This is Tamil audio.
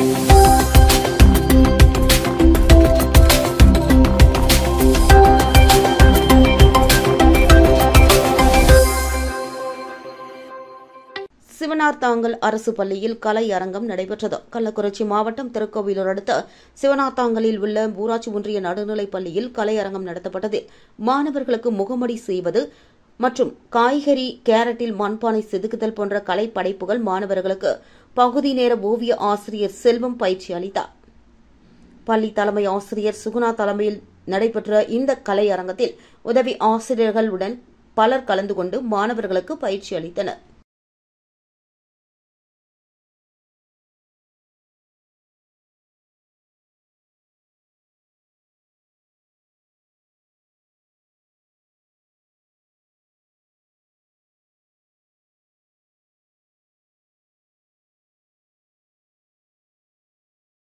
சிவனார்த்தாங்கல் அரசு பள்ளியில் கலை அரங்கம் நடைபெற்றது. கள்ளக்குறிச்சி மாவட்டம் திருக்கோவிலூர் அடுத்த சிவனார்த்தாங்கலில் உள்ள ஊராட்சி ஒன்றிய நடுநிலைப் பள்ளியில் கலை அரங்கம் நடத்தப்பட்டது. மாணவர்களுக்கு முகமடி செய்வது மற்றும் காய்கறி கேரட்டில் மண்பானை செதுக்குதல் போன்ற கலை படைப்புகள் மாணவர்களுக்கு பகுதி நேர ஓவிய ஆசிரியர் செல்வம் பயிற்சி அளித்தார். பள்ளி தலைமை ஆசிரியர் சுகுணா தலைமையில் நடைபெற்ற இந்த கலை அரங்கத்தில் உதவி ஆசிரியர்களுடன் பலர் கலந்து கொண்டு மாணவர்களுக்கு பயிற்சி அளித்தனர்.